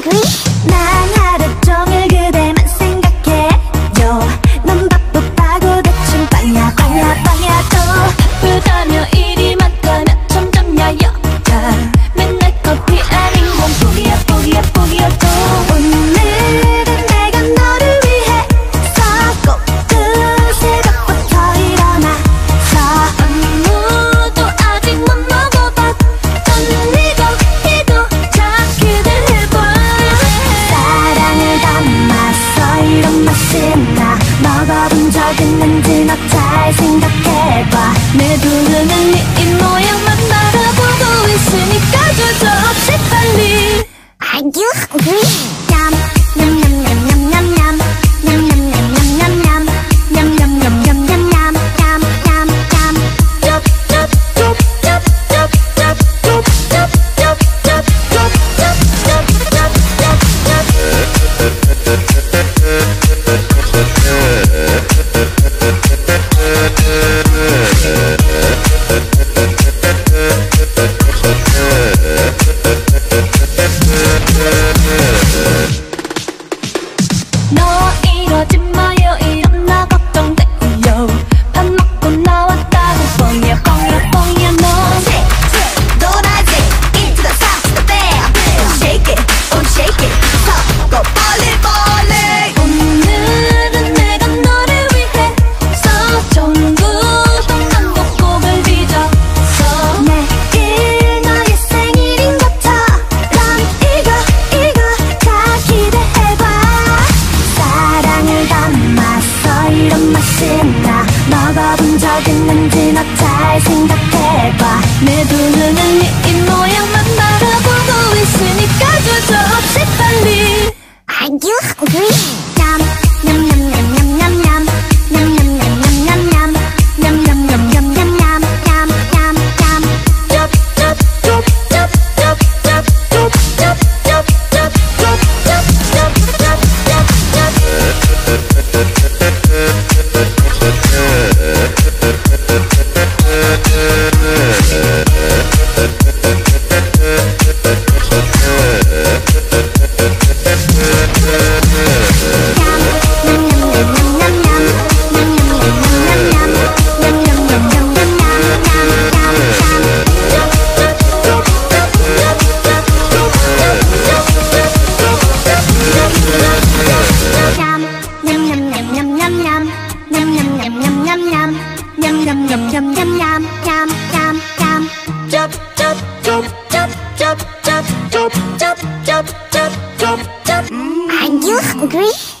Green My 가본 적 있는지 너 잘 생각해봐. 내 눈은 네 입 모양만 바라보고 Woo! Are you hungry?